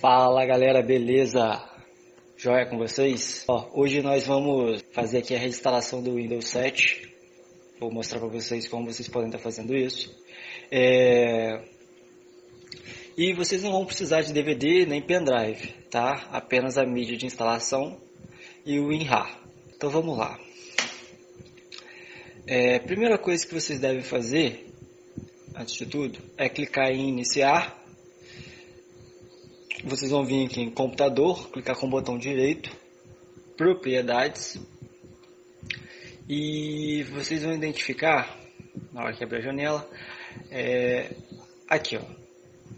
Fala galera, beleza? Joia com vocês? Ó, hoje nós vamos fazer aqui a reinstalação do Windows 7. Vou mostrar para vocês como vocês podem estar fazendo isso. É... E vocês não vão precisar de DVD nem pendrive, tá? Apenas a mídia de instalação e o WinRAR. Então vamos lá. É, primeira coisa que vocês devem fazer, antes de tudo, é clicar em iniciar vocês vão vir aqui em computador, clicar com o botão direito, propriedades, e vocês vão identificar, na hora que abrir a janela, é, aqui ó,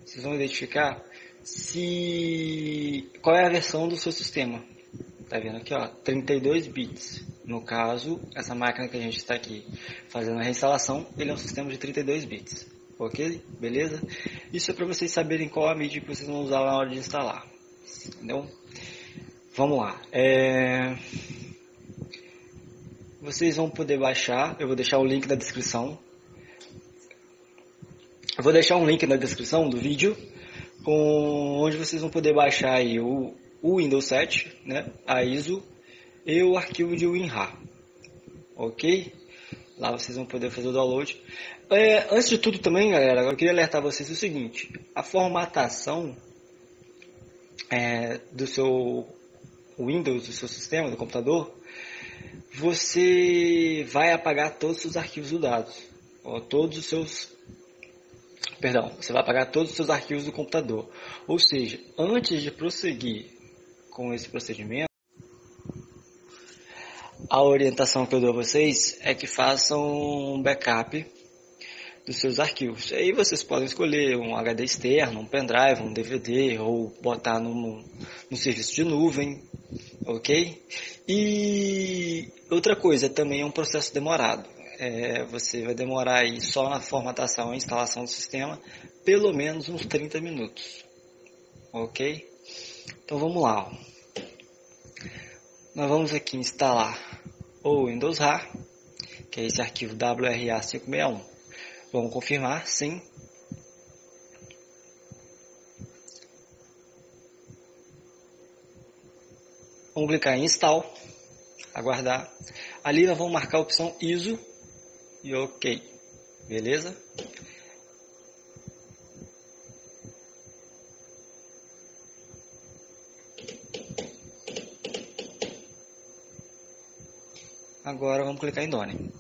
vocês vão identificar se qual é a versão do seu sistema. Tá vendo aqui ó, 32 bits. No caso, essa máquina que a gente está aqui fazendo a reinstalação, ele é um sistema de 32 bits ok? Beleza? Isso é para vocês saberem qual a mídia que vocês vão usar na hora de instalar, entendeu? Vamos lá. É... Vocês vão poder baixar, eu vou deixar o link na descrição. Eu vou deixar um link na descrição do vídeo, com onde vocês vão poder baixar aí o, o Windows 7, né, a ISO e o arquivo de WinRAR, ok? Lá vocês vão poder fazer o download. É, antes de tudo também, galera, eu queria alertar vocês o seguinte. A formatação é, do seu Windows, do seu sistema, do computador, você vai apagar todos os arquivos do dados. Ó, todos os seus... Perdão, você vai apagar todos os seus arquivos do computador. Ou seja, antes de prosseguir com esse procedimento, a orientação que eu dou a vocês é que façam um backup dos seus arquivos. Aí vocês podem escolher um HD externo, um pendrive, um DVD ou botar no, no serviço de nuvem, ok? E outra coisa, também é um processo demorado. É, você vai demorar aí só na formatação e instalação do sistema pelo menos uns 30 minutos, ok? Então vamos lá. Ó nós vamos aqui instalar o Windows RAR, que é esse arquivo WRA561. Vamos confirmar, sim. Vamos clicar em Install, aguardar. Ali nós vamos marcar a opção ISO e OK. Beleza? Agora vamos clicar em Done.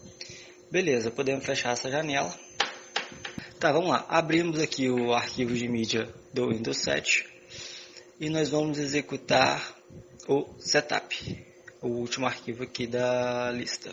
Beleza, podemos fechar essa janela. Tá, vamos lá. Abrimos aqui o arquivo de mídia do Windows 7 e nós vamos executar o setup, o último arquivo aqui da lista.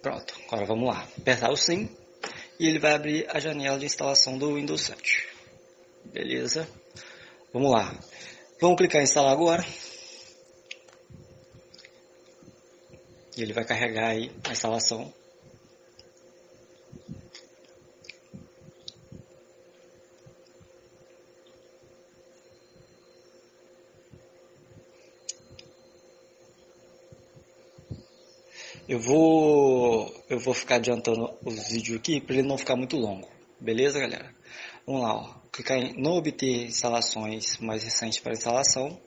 Pronto, agora vamos lá. Apertar o sim e ele vai abrir a janela de instalação do Windows 7. Beleza? Vamos lá. Vamos clicar em instalar agora. E ele vai carregar aí a instalação. Eu vou, eu vou ficar adiantando os vídeos aqui para ele não ficar muito longo. Beleza, galera? Vamos lá, ó. clicar em não obter instalações mais recentes para instalação.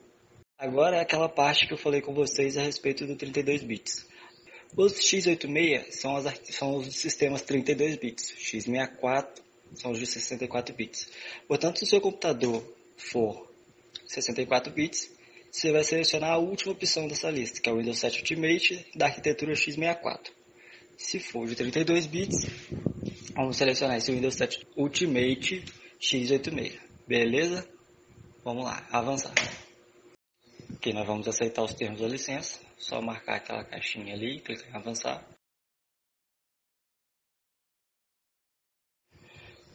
Agora é aquela parte que eu falei com vocês a respeito do 32 bits. Os x86 são, as, são os sistemas 32 bits, x64 são os de 64 bits. Portanto, se o seu computador for 64 bits, você vai selecionar a última opção dessa lista, que é o Windows 7 Ultimate da arquitetura x64. Se for de 32 bits, vamos selecionar esse Windows 7 Ultimate x86. Beleza? Vamos lá, avançar. Aqui nós vamos aceitar os termos da licença. Só marcar aquela caixinha ali, clicar em avançar.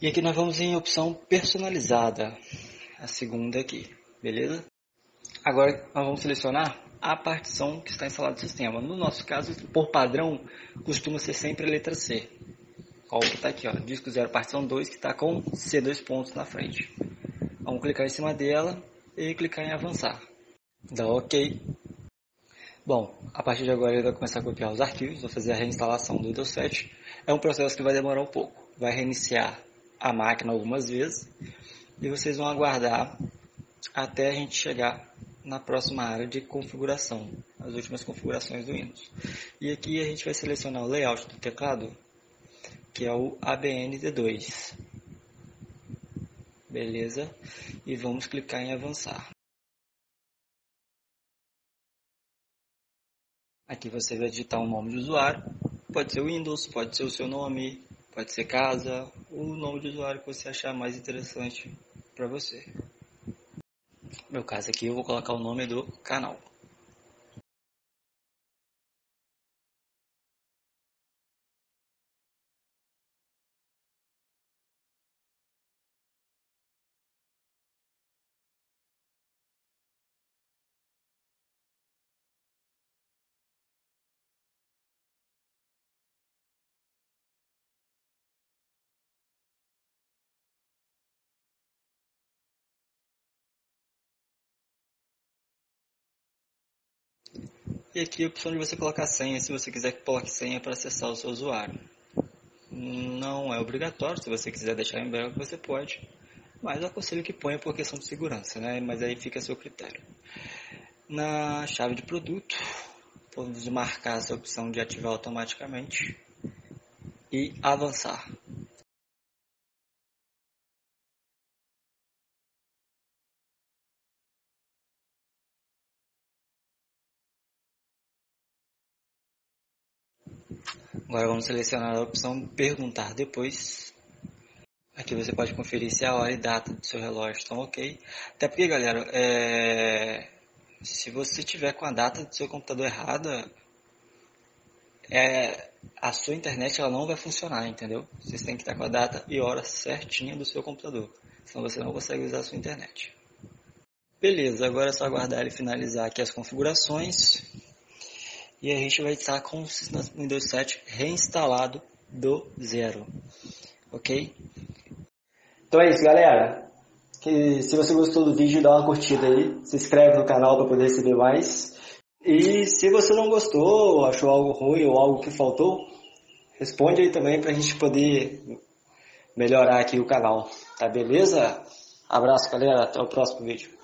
E aqui nós vamos em opção personalizada, a segunda aqui, beleza? Agora nós vamos selecionar a partição que está instalada no sistema. No nosso caso, por padrão, costuma ser sempre a letra C. Qual que está aqui, ó, disco 0 partição 2, que está com C2 pontos na frente. Vamos clicar em cima dela e clicar em avançar. Dá OK. Bom, a partir de agora ele vai começar a copiar os arquivos, vou fazer a reinstalação do Windows 7. É um processo que vai demorar um pouco. Vai reiniciar a máquina algumas vezes e vocês vão aguardar até a gente chegar na próxima área de configuração, as últimas configurações do Windows. E aqui a gente vai selecionar o layout do teclado, que é o ABND2. Beleza? E vamos clicar em avançar. Aqui você vai digitar um nome de usuário, pode ser Windows, pode ser o seu nome, pode ser casa, o nome de usuário que você achar mais interessante para você. No meu caso aqui eu vou colocar o nome do canal. E aqui a opção de você colocar senha, se você quiser que coloque senha para acessar o seu usuário. Não é obrigatório, se você quiser deixar em branco você pode, mas eu aconselho que ponha por questão de segurança, né? mas aí fica a seu critério. Na chave de produto, vamos marcar essa opção de ativar automaticamente e avançar. Agora vamos selecionar a opção perguntar depois. Aqui você pode conferir se a hora e data do seu relógio estão ok. Até porque, galera, é... se você tiver com a data do seu computador errada, é... a sua internet ela não vai funcionar, entendeu? Vocês têm que estar com a data e hora certinha do seu computador, senão você não consegue usar a sua internet. Beleza, agora é só aguardar ele finalizar aqui as configurações e a gente vai estar com o Windows 7 reinstalado do zero, ok? Então é isso, galera. Que, se você gostou do vídeo, dá uma curtida aí, se inscreve no canal para poder receber mais. E se você não gostou, achou algo ruim ou algo que faltou, responde aí também para a gente poder melhorar aqui o canal, tá beleza? Abraço, galera, até o próximo vídeo.